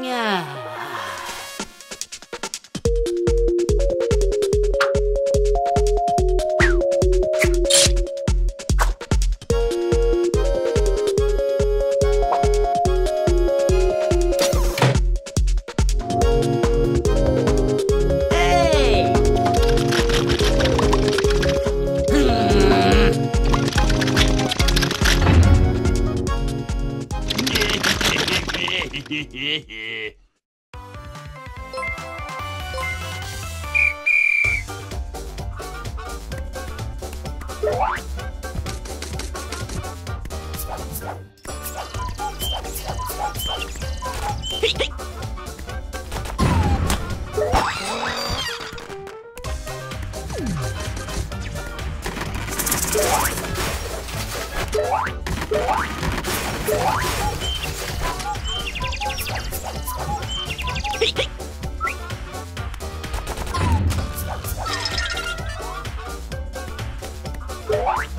bentuknya. Hehehe What? What?